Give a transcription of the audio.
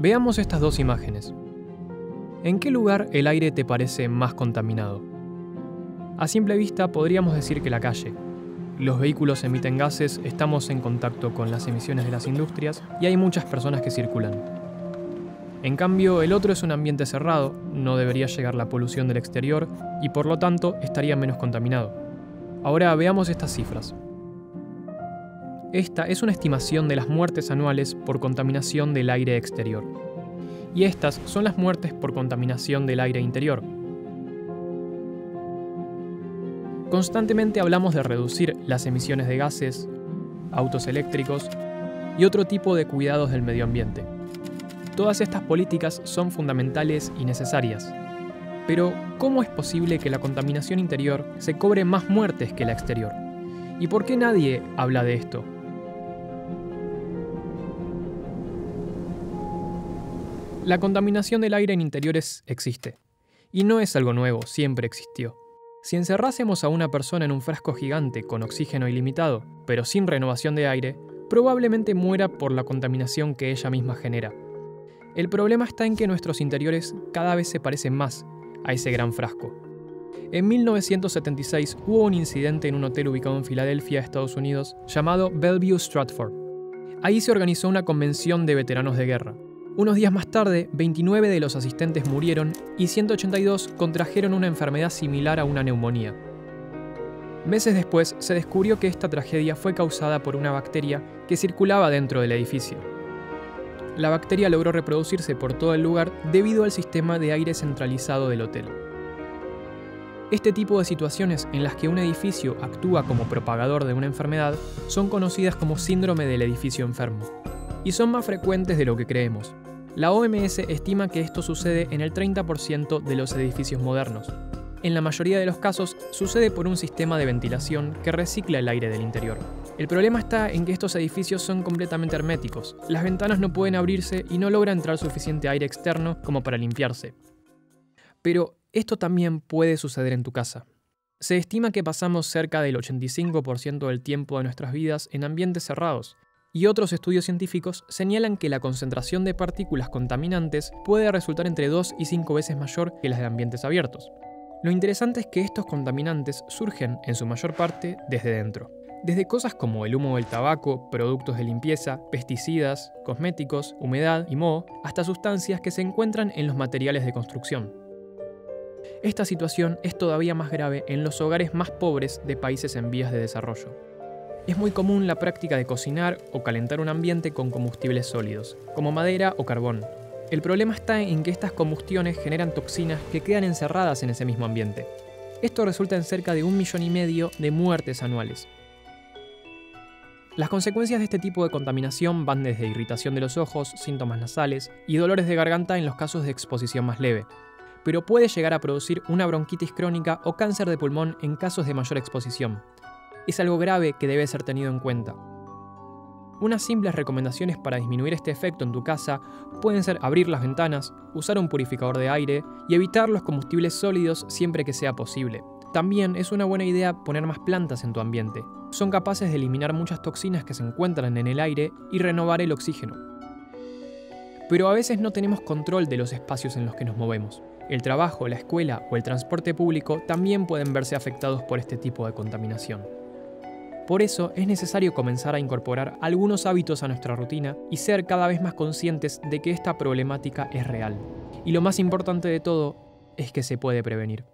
Veamos estas dos imágenes. ¿En qué lugar el aire te parece más contaminado? A simple vista podríamos decir que la calle. Los vehículos emiten gases, estamos en contacto con las emisiones de las industrias y hay muchas personas que circulan. En cambio, el otro es un ambiente cerrado, no debería llegar la polución del exterior y por lo tanto estaría menos contaminado. Ahora veamos estas cifras. Esta es una estimación de las muertes anuales por contaminación del aire exterior y estas son las muertes por contaminación del aire interior. Constantemente hablamos de reducir las emisiones de gases, autos eléctricos y otro tipo de cuidados del medio ambiente. Todas estas políticas son fundamentales y necesarias. Pero, ¿cómo es posible que la contaminación interior se cobre más muertes que la exterior? ¿Y por qué nadie habla de esto? La contaminación del aire en interiores existe. Y no es algo nuevo, siempre existió. Si encerrásemos a una persona en un frasco gigante con oxígeno ilimitado, pero sin renovación de aire, probablemente muera por la contaminación que ella misma genera. El problema está en que nuestros interiores cada vez se parecen más a ese gran frasco. En 1976 hubo un incidente en un hotel ubicado en Filadelfia, Estados Unidos, llamado Bellevue Stratford. Ahí se organizó una convención de veteranos de guerra. Unos días más tarde, 29 de los asistentes murieron y 182 contrajeron una enfermedad similar a una neumonía. Meses después se descubrió que esta tragedia fue causada por una bacteria que circulaba dentro del edificio. La bacteria logró reproducirse por todo el lugar debido al sistema de aire centralizado del hotel. Este tipo de situaciones en las que un edificio actúa como propagador de una enfermedad son conocidas como síndrome del edificio enfermo, y son más frecuentes de lo que creemos. La OMS estima que esto sucede en el 30% de los edificios modernos. En la mayoría de los casos sucede por un sistema de ventilación que recicla el aire del interior. El problema está en que estos edificios son completamente herméticos. Las ventanas no pueden abrirse y no logra entrar suficiente aire externo como para limpiarse. Pero esto también puede suceder en tu casa. Se estima que pasamos cerca del 85% del tiempo de nuestras vidas en ambientes cerrados, y otros estudios científicos señalan que la concentración de partículas contaminantes puede resultar entre 2 y 5 veces mayor que las de ambientes abiertos. Lo interesante es que estos contaminantes surgen, en su mayor parte, desde dentro. Desde cosas como el humo del tabaco, productos de limpieza, pesticidas, cosméticos, humedad y moho, hasta sustancias que se encuentran en los materiales de construcción. Esta situación es todavía más grave en los hogares más pobres de países en vías de desarrollo es muy común la práctica de cocinar o calentar un ambiente con combustibles sólidos, como madera o carbón. El problema está en que estas combustiones generan toxinas que quedan encerradas en ese mismo ambiente. Esto resulta en cerca de un millón y medio de muertes anuales. Las consecuencias de este tipo de contaminación van desde irritación de los ojos, síntomas nasales y dolores de garganta en los casos de exposición más leve, pero puede llegar a producir una bronquitis crónica o cáncer de pulmón en casos de mayor exposición, es algo grave que debe ser tenido en cuenta. Unas simples recomendaciones para disminuir este efecto en tu casa pueden ser abrir las ventanas, usar un purificador de aire y evitar los combustibles sólidos siempre que sea posible. También es una buena idea poner más plantas en tu ambiente. Son capaces de eliminar muchas toxinas que se encuentran en el aire y renovar el oxígeno. Pero a veces no tenemos control de los espacios en los que nos movemos. El trabajo, la escuela o el transporte público también pueden verse afectados por este tipo de contaminación. Por eso es necesario comenzar a incorporar algunos hábitos a nuestra rutina y ser cada vez más conscientes de que esta problemática es real. Y lo más importante de todo es que se puede prevenir.